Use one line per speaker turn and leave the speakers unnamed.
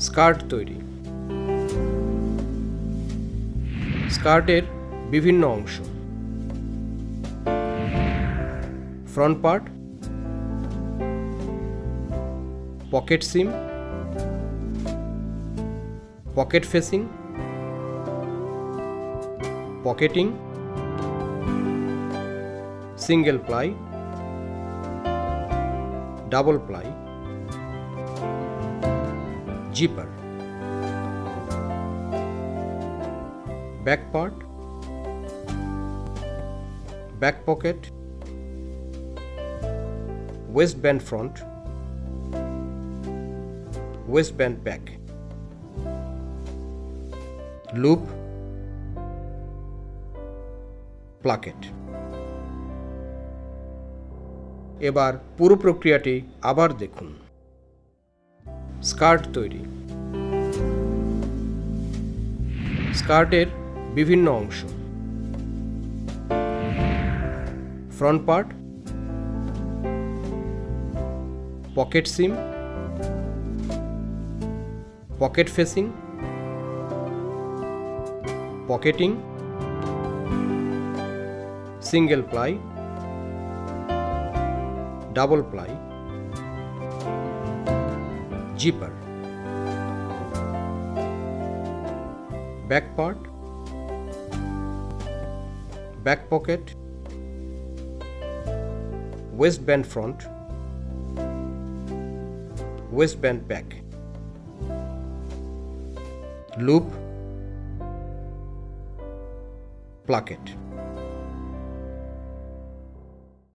Skirt তৈরি। স্কার্টের বিভিন্ন অংশ। Front part, pocket seam, pocket facing, pocketing, single ply, double ply. Part back pocket waist band front. Waist band back. Loop. Placket. এবার পুরো প্রক্রিয়াটি আবার দেখুন। স্কার্ট তৈরি। স্কার্টের বিভিন্ন অংশ। Front part, pocket seam, pocket facing, pocketing, single ply, double ply, zipper. back part, back pocket, waistband front, waistband back, loop, placket.